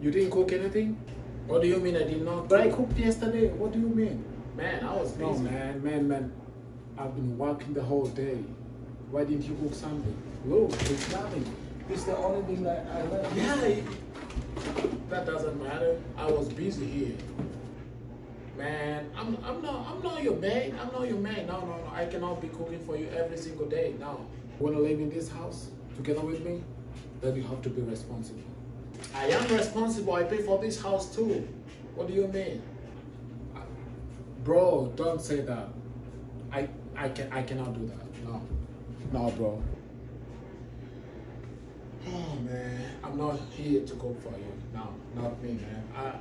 You didn't cook anything? What do you mean I did not? But I cooked yesterday. What do you mean? Man, I was No, man, man, man. I've been working the whole day. Why didn't you cook something? Look, it's nothing. It's the only thing that I left. Yeah, it- that doesn't matter. I was busy here. Man, I'm I'm not I'm not your maid. I'm not your maid. No, no, no. I cannot be cooking for you every single day. No. Wanna live in this house together with me? Then you have to be responsible. I am responsible. I pay for this house too. What do you mean? Bro, don't say that. I I can I cannot do that. No. No, bro. Oh man, I'm not here to cook for you. No, not me, man. I